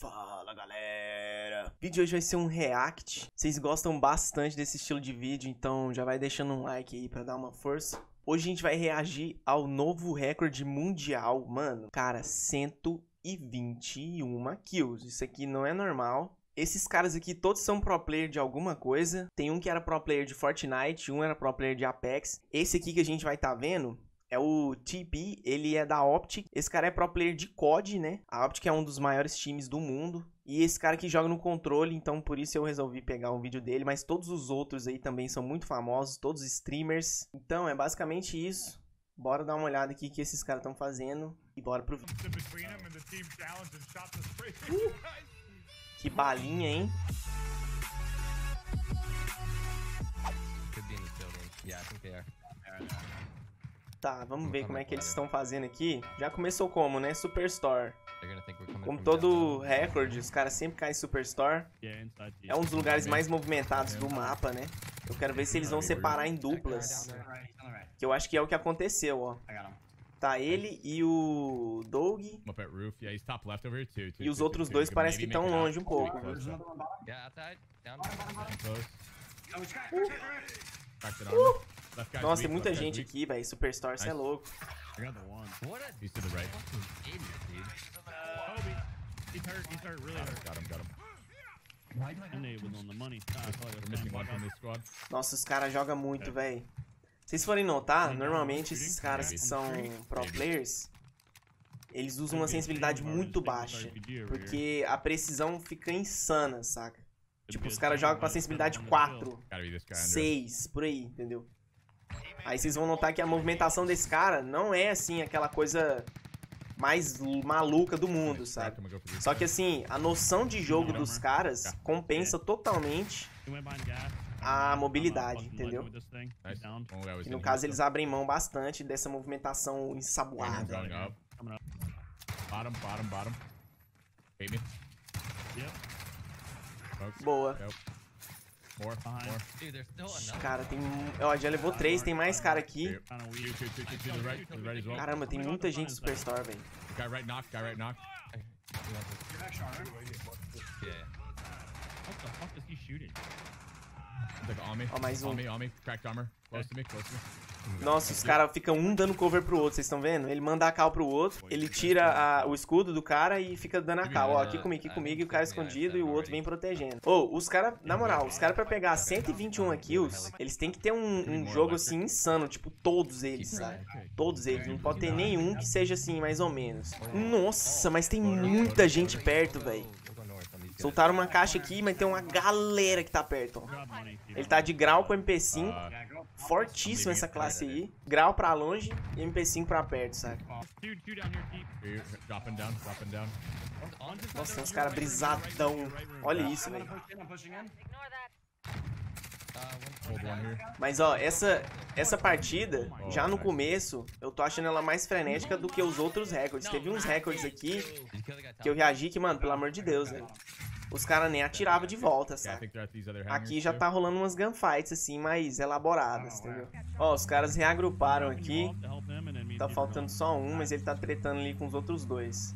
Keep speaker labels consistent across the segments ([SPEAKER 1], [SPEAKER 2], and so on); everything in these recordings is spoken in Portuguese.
[SPEAKER 1] Fala galera! O vídeo de hoje vai ser um react. Vocês gostam bastante desse estilo de vídeo, então já vai deixando um like aí pra dar uma força. Hoje a gente vai reagir ao novo recorde mundial, mano. Cara, 121 kills. Isso aqui não é normal. Esses caras aqui todos são pro player de alguma coisa. Tem um que era pro player de Fortnite, um era pro player de Apex. Esse aqui que a gente vai estar tá vendo é o TP, ele é da Optic. Esse cara é pro player de COD, né? A Optic é um dos maiores times do mundo. E esse cara que joga no controle, então por isso eu resolvi pegar um vídeo dele. Mas todos os outros aí também são muito famosos, todos streamers. Então é basicamente isso. Bora dar uma olhada aqui que esses caras estão fazendo. E bora pro vídeo. Uh, que balinha, hein? Tá, vamos ver como é que eles estão fazendo aqui. Já começou como, né? Superstore. Como todo recorde, os caras sempre caem em Superstore. É um dos lugares mais movimentados do mapa, né? Eu quero ver se eles vão separar em duplas. Que eu acho que é o que aconteceu, ó. Tá ele e o Doug. E os outros dois parecem que estão longe um pouco. Uh! Nossa, tem muita gente aqui, velho. Superstore, você é louco. Nossa, os caras jogam muito, velho. Se vocês forem notar, normalmente esses caras que são pro players, eles usam uma sensibilidade muito baixa. Porque a precisão fica insana, saca? Tipo, os caras jogam com a sensibilidade 4, 6, por aí, entendeu? Aí vocês vão notar que a movimentação desse cara não é, assim, aquela coisa mais maluca do mundo, sabe? Só que, assim, a noção de jogo dos caras compensa totalmente a mobilidade, entendeu? E no caso eles abrem mão bastante dessa movimentação ensaboada. Bottom, bottom, bottom. Boa. More, more. Cara, tem... Ó, já levou três, tem mais cara aqui. Caramba, tem muita gente Superstore, velho. Guy right knock, guy right knock. What the fuck is he shooting? Ó, mais um. Cracked armor. Close to me, close to me. Nossa, os caras ficam um dando cover pro outro, vocês estão vendo? Ele manda a cal pro outro, ele tira a, o escudo do cara e fica dando a cal. Ó, aqui comigo, aqui comigo, e o cara escondido e o outro vem protegendo. Ô, oh, os caras, na moral, os caras pra pegar 121 kills, eles têm que ter um, um jogo assim insano, tipo, todos eles, sabe? Todos eles, não pode ter nenhum que seja assim, mais ou menos. Nossa, mas tem muita gente perto, velho. Soltaram uma caixa aqui, mas tem uma galera que tá perto, ó. Ele tá de grau com MP5. Fortíssimo essa classe aí. Grau pra longe e MP5 pra perto, sabe? Nossa, os caras brisadão. Olha isso, velho. Mas ó, essa, essa partida, já no começo, eu tô achando ela mais frenética do que os outros recordes. Teve uns recordes aqui que eu reagi que, mano, pelo amor de Deus, velho os caras nem atiravam de volta, sabe? Aqui já tá rolando umas gunfights, assim, mais elaboradas, entendeu? Ó, os caras reagruparam aqui. Tá faltando só um, mas ele tá tretando ali com os outros dois.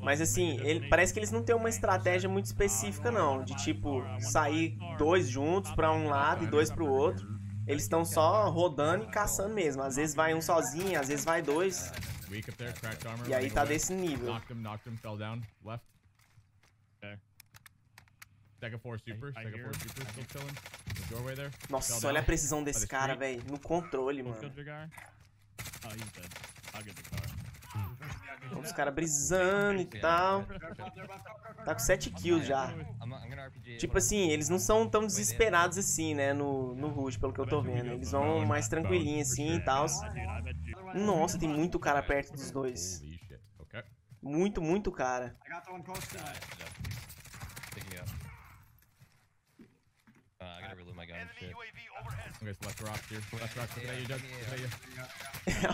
[SPEAKER 1] Mas assim, ele, parece que eles não têm uma estratégia muito específica, não. De tipo, sair dois juntos pra um lado e dois pro outro. Eles estão só rodando e caçando mesmo. Às vezes vai um sozinho, às vezes vai dois. E aí tá desse nível. Nossa, olha a precisão desse cara, velho. No controle, mano. Os caras brisando e tal. Tá com 7 kills já. Tipo assim, eles não são tão desesperados assim, né, no, no Rush, pelo que eu tô vendo. Eles vão mais tranquilinho assim e tal. Nossa, tem muito cara perto dos dois. Muito, muito cara.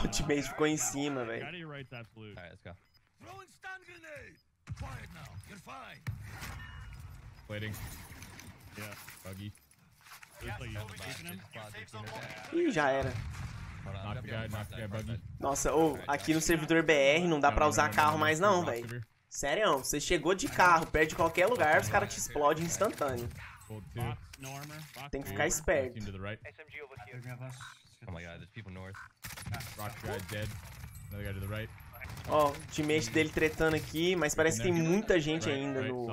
[SPEAKER 1] Ultimate ficou em cima, velho. Ih, já era. Nossa, ou oh, aqui no servidor BR não dá pra usar carro mais não, velho. Sério, você chegou de carro, perde qualquer lugar, os caras te explodem instantâneo. Tem que ficar esperto. Oh my god, there's people north. Rock guy dead. Another guy to the right. Ó, oh, o teammate dele tretando aqui, mas parece que tem muita gente ainda no...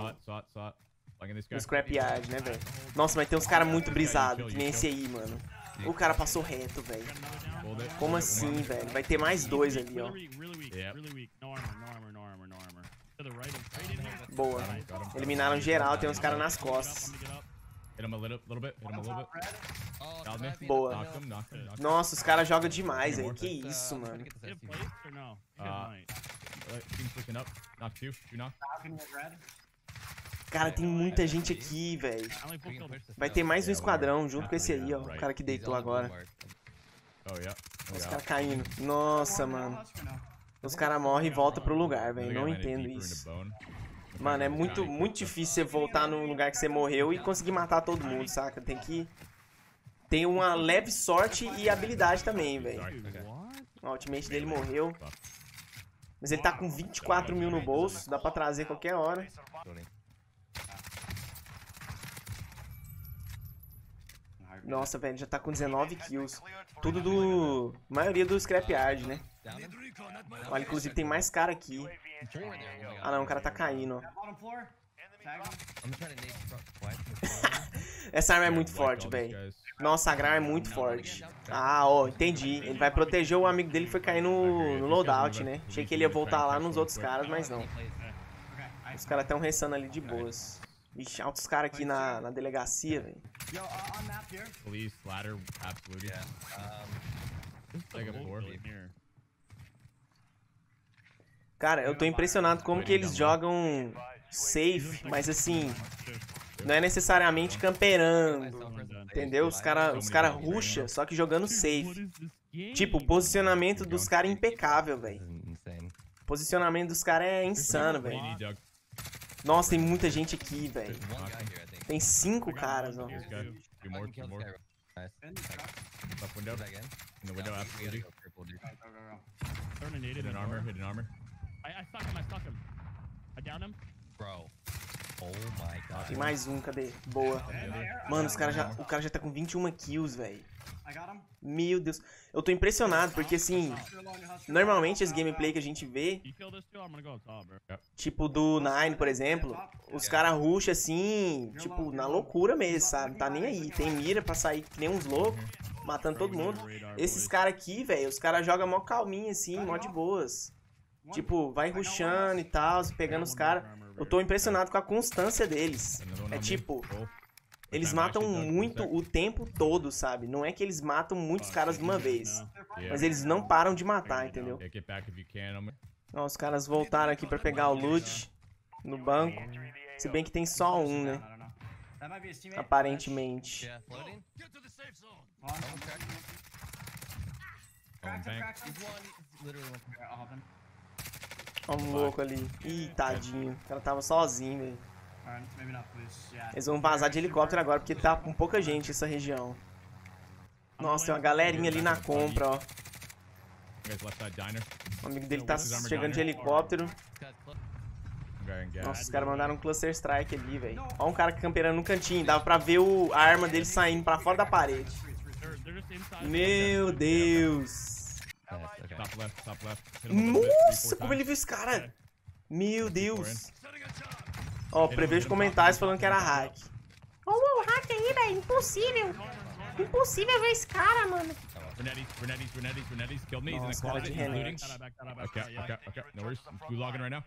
[SPEAKER 1] No scrapyard, né, velho? Nossa, mas tem uns caras muito brisados, que nem esse aí, mano. O cara passou reto, velho. Como assim, velho? Vai ter mais dois ali, ó. Boa. Eliminaram geral, tem uns caras nas costas. Boa. Nossa, os caras jogam demais, velho. Que isso, mano. Cara, tem muita gente aqui, velho. Vai ter mais um esquadrão junto com esse aí, ó. O cara que deitou agora. Os caras caindo. Nossa, mano. Os caras morrem e voltam pro lugar, velho. Não entendo isso. Mano, é muito, muito difícil você voltar no lugar que você morreu e conseguir matar todo mundo, saca? Tem que... Tem uma leve sorte e habilidade também, velho. O ultimate dele morreu. Mas ele tá com 24 mil no bolso. Dá pra trazer qualquer hora. Nossa, velho, já tá com 19 kills. Tudo do... Maioria do scrapyard, né? Olha, inclusive tem mais cara aqui. Ah não, o cara tá caindo, Essa arma é muito forte, velho. Nossa, a Gra é muito forte. Ah, ó, entendi. Ele vai proteger o amigo dele que foi cair no, no loadout, né? Achei que ele ia voltar lá nos outros caras, mas não. Os caras estão restando ali de boas. Vixe, altos caras aqui na, na delegacia, velho. Police, ladder, absolutely. Yeah. Um, Cara, eu tô impressionado como que eles jogam safe, mas assim, não é necessariamente camperando, entendeu? Os caras os cara ruxa, só que jogando safe. Tipo, o posicionamento dos caras é impecável, velho. Posicionamento dos caras é insano, velho. Nossa, tem muita gente aqui, velho. Tem cinco caras, ó. Hidden armor, hidden armor. I, I stuck him, I stuck him. I downed him. Bro. Oh my god. Tem mais um, cadê? Boa. Mano, os cara já, o cara já tá com 21 kills, velho. Meu Deus. Eu tô impressionado, porque assim, normalmente as gameplay que a gente vê, tipo do Nine, por exemplo, os caras rusham assim, tipo, na loucura mesmo, sabe? Tá nem aí. Tem mira pra sair que nem uns loucos, matando todo mundo. Esses caras aqui, velho, os caras jogam mó calminho assim, mó de boas. Tipo, vai rushando e tal, pegando os caras. Eu tô impressionado com a constância deles. É tipo, eles matam muito o tempo todo, sabe? Não é que eles matam muitos caras de uma vez. Mas eles não param de matar, entendeu? Ó, os caras voltaram aqui pra pegar o loot no banco. Se bem que tem só um, né? Aparentemente. Olha um louco ali. Ih, tadinho. O cara tava sozinho, velho. Eles vão vazar de helicóptero agora, porque tá com pouca gente essa região. Nossa, tem uma galerinha ali na compra, ó. O amigo dele tá chegando de helicóptero. Nossa, os caras mandaram um cluster strike ali, velho. Ó um cara camperando no cantinho. Dava pra ver o, a arma dele saindo pra fora da parede. Meu Deus. Nossa, como ele viu esse cara. Meu Deus. Ó, prevejo comentários falando que era hack.
[SPEAKER 2] Ó, o hack aí, velho. Impossível. Impossível ver esse cara, mano.
[SPEAKER 1] Nossa, cara de Renet.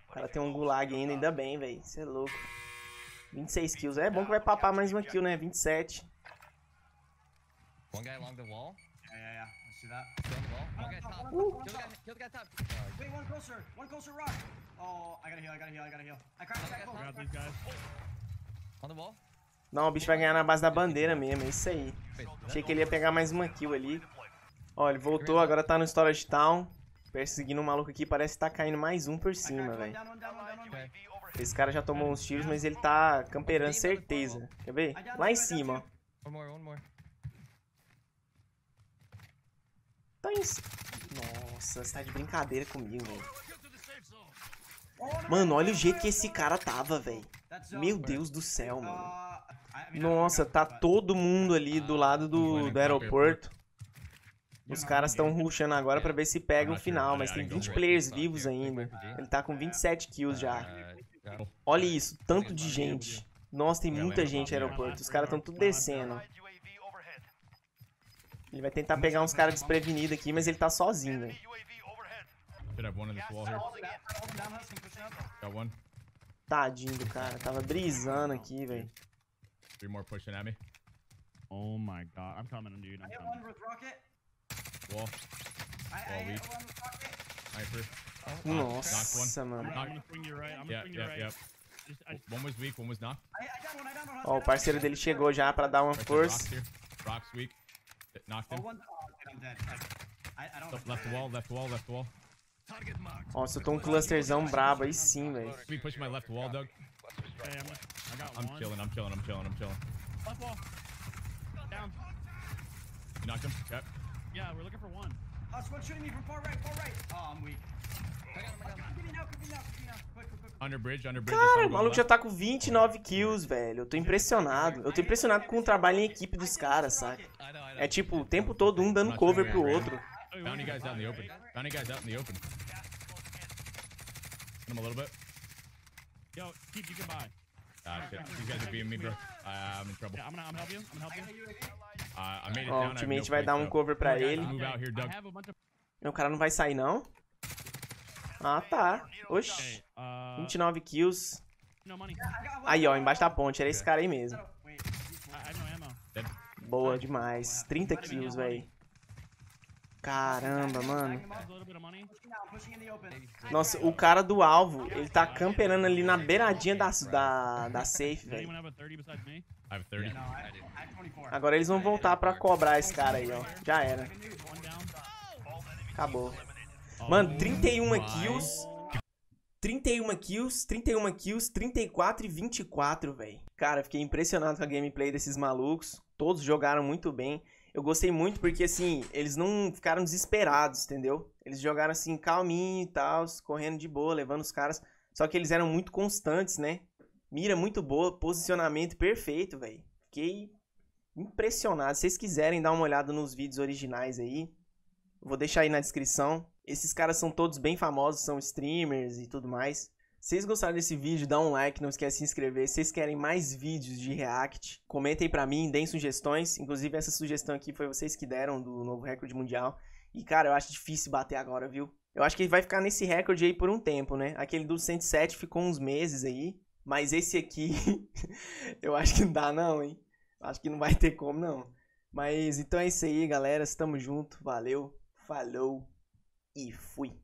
[SPEAKER 1] O cara tem um gulag ainda, ainda bem, velho. Você é louco. 26 kills. É bom que vai papar mais uma kill, né? 27. One guy along the wall. Yeah, yeah, yeah. See that? Still on the wall. One guy top. Kill the guy, kill the guy top. Wait, one closer. One closer rock. Oh, I gotta heal, I gotta heal, I gotta heal. I cracked Grab these guys. On the wall. Não, o bicho vai ganhar na base da bandeira mesmo, é isso aí. Achei que ele ia pegar mais uma kill ali. Ó, ele voltou, agora tá no Storage Town. Perseguindo um maluco aqui, parece que tá caindo mais um por cima, velho. Esse cara já tomou uns tiros, mas ele tá camperando, certeza. Quer ver? Lá em cima, ó. Tá em... Nossa, você tá de brincadeira comigo, velho. Mano, olha o jeito que esse cara tava, velho. Meu Deus do céu, mano. Nossa, tá todo mundo ali do lado do, do aeroporto. Os caras estão rushando agora pra ver se pega o final, mas tem 20 players vivos ainda. Ele tá com 27 kills já. Olha isso, tanto de gente. Nossa, tem muita gente no aeroporto. Os caras estão tudo descendo. Ele vai tentar pegar uns caras desprevenidos aqui, mas ele tá sozinho, velho. Tadinho do cara, tava brisando aqui, velho. Three more pushing at me. Oh my god, I'm coming, dude. I'm coming. Wall. Wall. Sniper. Nossa, mano. Yeah, yeah, yeah. One was weak, one was knocked. Ó, o parceiro dele chegou já pra dar uma força. Rocks weak. Knocked him. Left wall, left wall, left wall. Nossa, eu tô um clusterzão brabo aí sim, velho. push my left wall, Doug. I'm chilling, I'm chilling, I'm chilling, I'm chilling. Left wall. Down. You knocked him? Yep. Yeah, we're looking for one. Someone shooting me from far right, far right. Oh, I'm weak. Under bridge, under bridge. Cara, o maluco já tá com 29 kills, velho. Eu tô impressionado. Eu tô impressionado com o trabalho em equipe dos caras, saca? É tipo, o tempo todo um dando cover pro outro. Bounty guys out in the open. Bounty guys out in the open. Him a little bit. Yo, keep, you can buy. Ah, shit. These guys are beating me, bro. Uh, I'm in trouble. Yeah, I'm gonna, I'm gonna help you. I'm gonna help you. Ó, o teammate vai dar um cover pra ele. O cara não vai sair, não? Ah, tá. Oxi. 29 uh, kills. Aí, ó, embaixo da ponte. Era esse cara aí mesmo. Boa demais. 30 kills, velho. Caramba, mano. Nossa, o cara do alvo, ele tá camperando ali na beiradinha da, da, safe, velho. Agora eles vão voltar pra cobrar esse cara aí, ó. Já era. Acabou. Mano, 31 kills. 31 kills, 31 kills, 34 e 24, velho. Cara, fiquei impressionado com a gameplay desses malucos. Todos jogaram muito bem eu gostei muito porque, assim, eles não ficaram desesperados, entendeu? Eles jogaram, assim, calminho e tal, correndo de boa, levando os caras. Só que eles eram muito constantes, né? Mira muito boa, posicionamento perfeito, velho. Fiquei impressionado. Se vocês quiserem dar uma olhada nos vídeos originais aí, vou deixar aí na descrição. Esses caras são todos bem famosos, são streamers e tudo mais. Se vocês gostaram desse vídeo, dá um like, não esquece de se inscrever. Se vocês querem mais vídeos de React, comentem pra mim, deem sugestões. Inclusive, essa sugestão aqui foi vocês que deram do novo recorde mundial. E, cara, eu acho difícil bater agora, viu? Eu acho que ele vai ficar nesse recorde aí por um tempo, né? Aquele do 107 ficou uns meses aí. Mas esse aqui, eu acho que não dá não, hein? Acho que não vai ter como, não. Mas então é isso aí, galera. Estamos junto. Valeu, falou e fui.